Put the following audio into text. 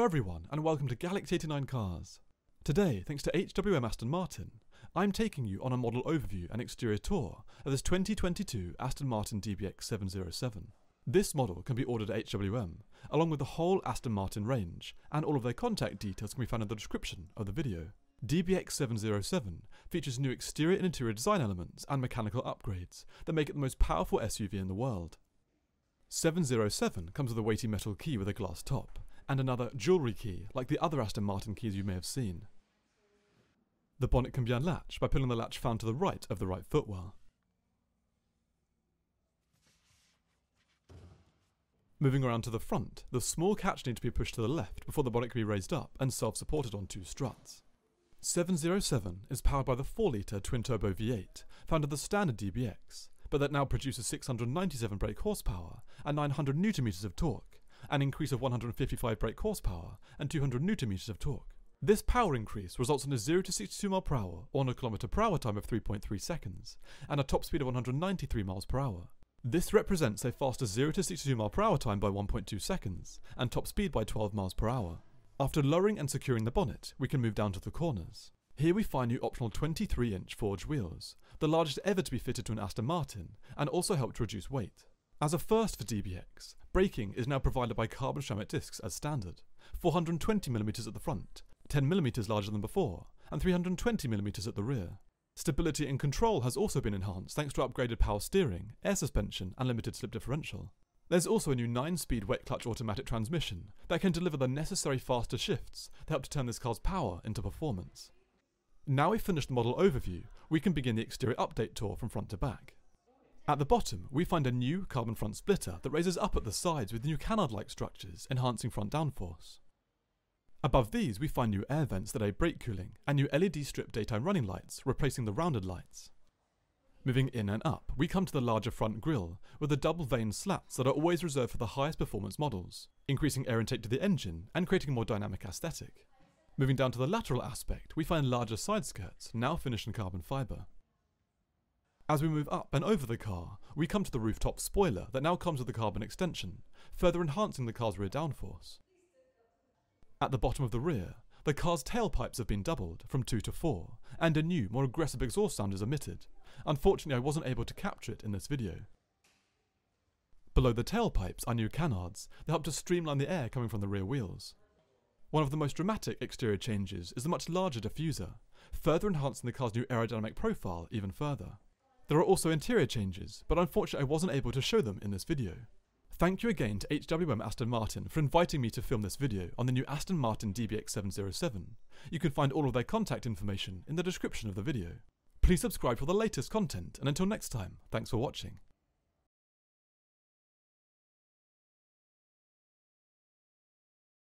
Hello everyone, and welcome to Galaxy 89 Cars. Today, thanks to HWM Aston Martin, I'm taking you on a model overview and exterior tour of this 2022 Aston Martin DBX 707. This model can be ordered at HWM, along with the whole Aston Martin range, and all of their contact details can be found in the description of the video. DBX 707 features new exterior and interior design elements and mechanical upgrades that make it the most powerful SUV in the world. 707 comes with a weighty metal key with a glass top, and another jewellery key like the other Aston Martin keys you may have seen. The bonnet can be unlatched by pulling the latch found to the right of the right footwell. Moving around to the front, the small catch needs to be pushed to the left before the bonnet can be raised up and self-supported on two struts. 707 is powered by the 4-litre twin-turbo V8 found in the standard DBX, but that now produces 697 brake horsepower and 900 newton-meters of torque, an increase of 155 brake horsepower and 200 newton meters of torque. This power increase results in a 0 to 62 mph or 1 km per hour time of 3.3 seconds, and a top speed of 193 miles per hour. This represents a faster 0 to 62 mph time by 1.2 seconds, and top speed by 12 miles per hour. After lowering and securing the bonnet, we can move down to the corners. Here we find new optional 23 inch forged wheels, the largest ever to be fitted to an Aston Martin, and also help to reduce weight. As a first for DBX, braking is now provided by carbon ceramic discs as standard, 420mm at the front, 10mm larger than before, and 320mm at the rear. Stability and control has also been enhanced thanks to upgraded power steering, air suspension, and limited slip differential. There's also a new 9-speed wet clutch automatic transmission that can deliver the necessary faster shifts that help to turn this car's power into performance. Now we've finished the model overview, we can begin the exterior update tour from front to back. At the bottom, we find a new carbon front splitter that raises up at the sides with new canard-like structures, enhancing front downforce. Above these, we find new air vents that aid brake cooling, and new LED strip daytime running lights, replacing the rounded lights. Moving in and up, we come to the larger front grille, with the double vane slats that are always reserved for the highest performance models, increasing air intake to the engine and creating a more dynamic aesthetic. Moving down to the lateral aspect, we find larger side skirts, now finished in carbon fibre. As we move up and over the car, we come to the rooftop spoiler that now comes with the carbon extension, further enhancing the car's rear downforce. At the bottom of the rear, the car's tailpipes have been doubled from 2 to 4, and a new, more aggressive exhaust sound is emitted. Unfortunately, I wasn't able to capture it in this video. Below the tailpipes are new canards that help to streamline the air coming from the rear wheels. One of the most dramatic exterior changes is the much larger diffuser, further enhancing the car's new aerodynamic profile even further. There are also interior changes, but unfortunately I wasn't able to show them in this video. Thank you again to HWM Aston Martin for inviting me to film this video on the new Aston Martin DBX707. You can find all of their contact information in the description of the video. Please subscribe for the latest content, and until next time, thanks for watching.